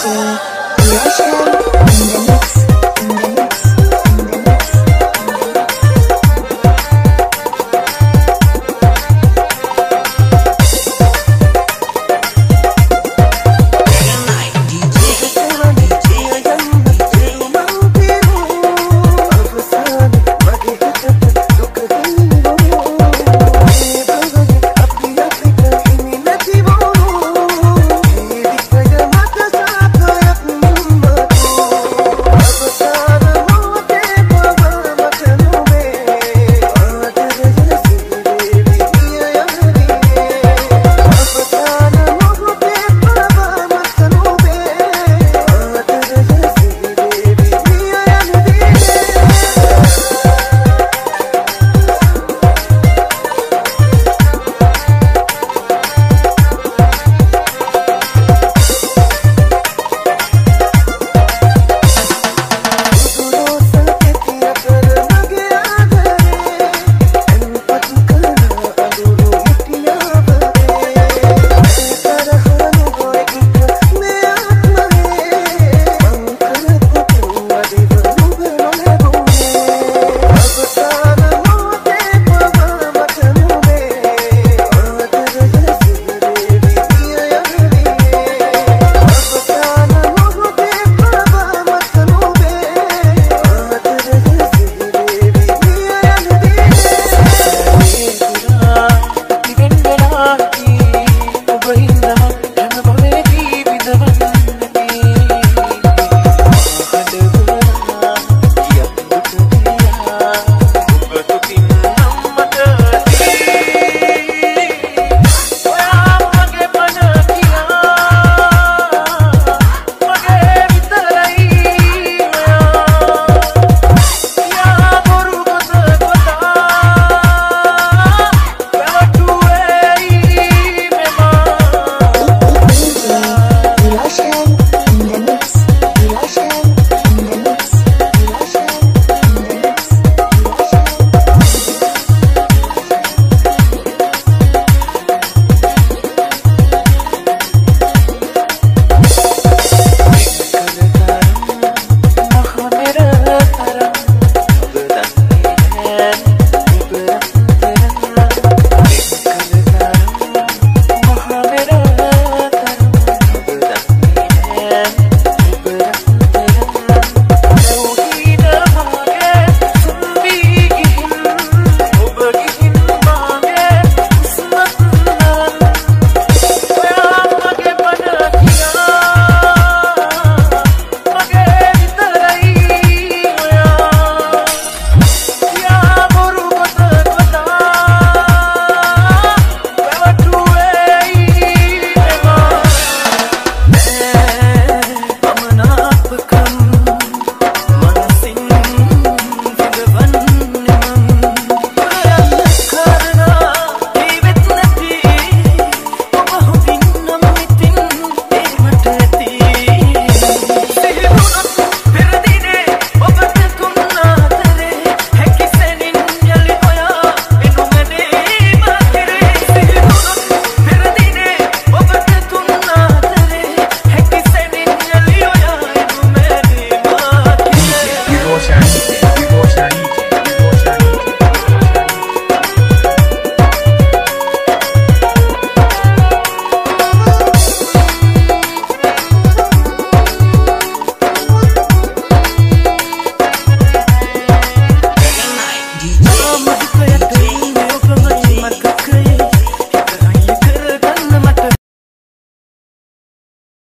see